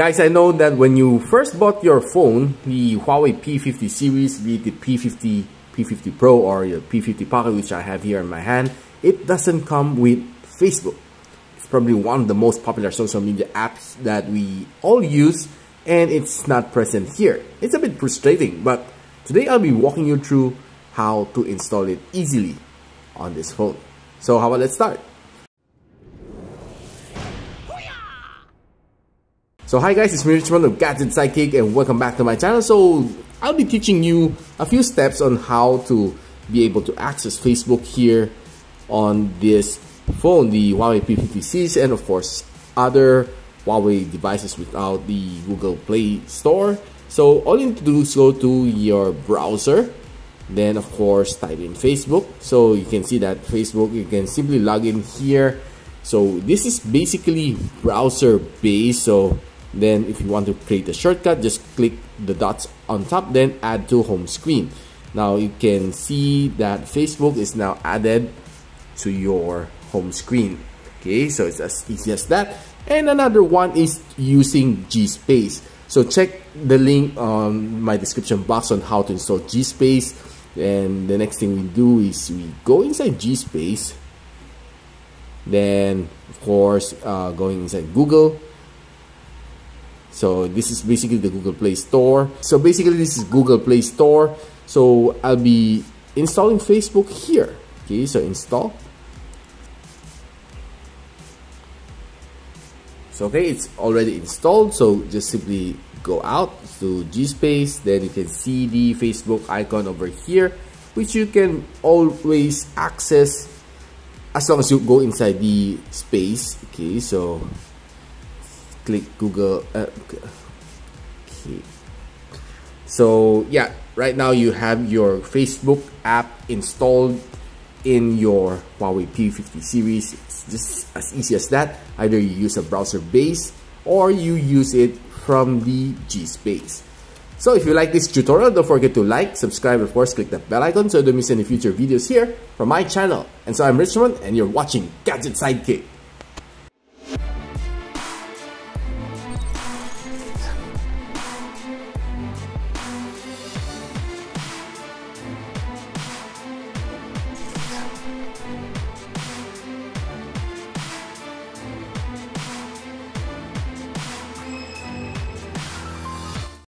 Guys, I know that when you first bought your phone, the Huawei P50 series, be it the P50, P50 Pro or the P50 Pocket, which I have here in my hand, it doesn't come with Facebook. It's probably one of the most popular social media apps that we all use and it's not present here. It's a bit frustrating, but today I'll be walking you through how to install it easily on this phone. So how about let's start? So hi guys, it's me Richmond of Gadget Sidekick and welcome back to my channel. So I'll be teaching you a few steps on how to be able to access Facebook here on this phone, the Huawei P50 series and of course other Huawei devices without the Google Play Store. So all you need to do is go to your browser, then of course type in Facebook. So you can see that Facebook, you can simply log in here. So this is basically browser based. So then if you want to create a shortcut, just click the dots on top, then add to home screen. Now you can see that Facebook is now added to your home screen. Okay, so it's as easy as that. And another one is using GSpace. So check the link on my description box on how to install GSpace. And the next thing we do is we go inside GSpace. Then, of course, uh, going inside Google so this is basically the Google Play Store. So basically this is Google Play Store. So I'll be installing Facebook here. Okay, so install. So okay, it's already installed. So just simply go out to GSpace. Then you can see the Facebook icon over here, which you can always access as long as you go inside the space. Okay, so click Google. Uh, okay. So yeah, right now you have your Facebook app installed in your Huawei P50 series. It's just as easy as that. Either you use a browser base or you use it from the G Space. So if you like this tutorial, don't forget to like, subscribe, of course, click that bell icon so you don't miss any future videos here from my channel. And so I'm Richmond and you're watching Gadget Sidekick.